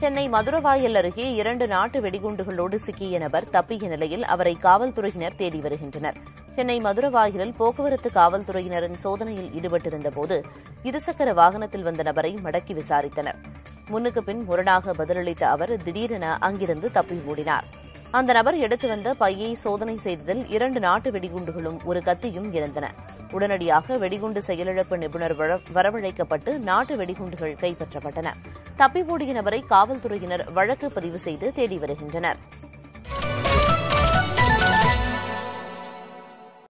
சென்னை மதுரவாயல் அருகே இரண்டு நாட்டு வெடிகுண்டுகளோடு சிக்கிய நபர் தப்பிய நிலையில் அவரை காவல்துறையினர் தேடி வருகின்றனர். சென்னை மதுரவாயலில் போக்குவரத்து காவல்துறையினரின் சோதனையில் ஈடுபட்டிருந்தபோது இருசக்கர வாகனத்தில் வந்த நபரை மடக்கி விசாரித்தனர். முன்னுக்கு பின் முரணாக பதிலளித்த அவர் திடீரென அங்கிருந்து தப்பி ஓடினார் அந்த நபர் எடுத்து வந்த பையை சோதனை செய்ததில் இரண்டு நாட்டு வெடிகுண்டுகளும் ஒரு கத்தியும் இருந்தன உடனடியாக வெடிகுண்டு செயலிழப்பு நிபுணர் வரவழைக்கப்பட்டு நாட்டு வெடிகுண்டுகள் கைப்பற்றப்பட்டன. தப்பி ஓடிய நபரை காவல்துறையினர் வழக்கு பதிவு செய்து தேடி வருகின்றனர்.